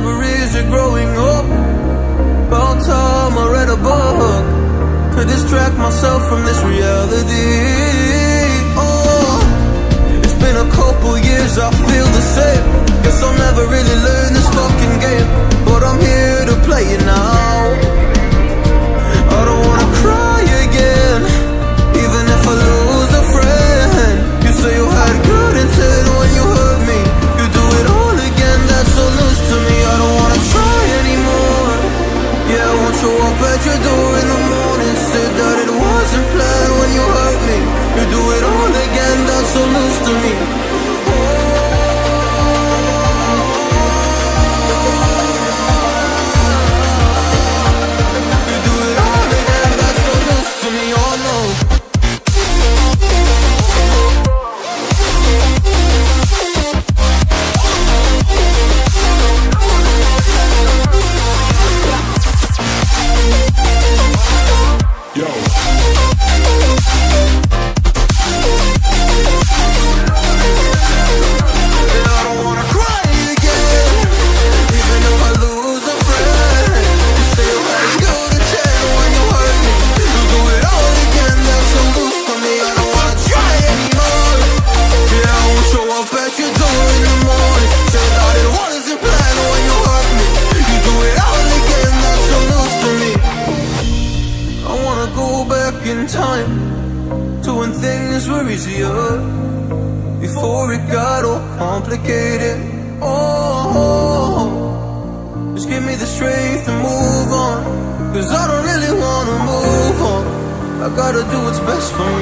memories are growing up. About time I read a book To distract myself from this reality. show up at your door in the morning Said that it wasn't planned when you heard back in time To when things were easier Before it got all complicated. Oh, just give me the strength to move on Cause I don't really wanna move on. I gotta do what's best for me